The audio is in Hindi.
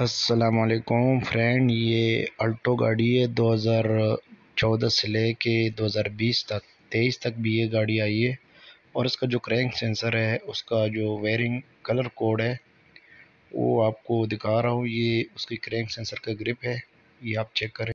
असलकुम फ्रेंड, ये अल्टो गाड़ी है 2014 से ले लेके 2020 तक, तेईस तक भी ये गाड़ी आई है। और इसका जो क्रैंक सेंसर है, उसका जो वेरिंग कलर कोड है, वो आपको दिखा रहा हूँ। ये उसकी क्रैंक सेंसर का ग्रिप है, ये आप चेक करें।